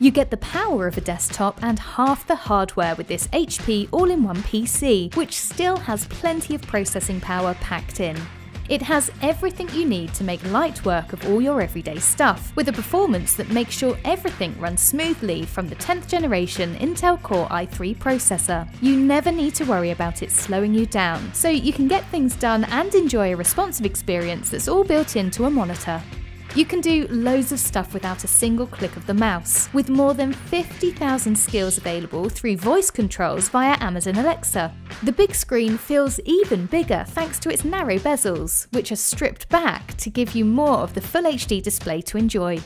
You get the power of a desktop and half the hardware with this HP all-in-one PC, which still has plenty of processing power packed in. It has everything you need to make light work of all your everyday stuff, with a performance that makes sure everything runs smoothly from the 10th generation Intel Core i3 processor. You never need to worry about it slowing you down, so you can get things done and enjoy a responsive experience that's all built into a monitor. You can do loads of stuff without a single click of the mouse, with more than 50,000 skills available through voice controls via Amazon Alexa. The big screen feels even bigger thanks to its narrow bezels, which are stripped back to give you more of the Full HD display to enjoy.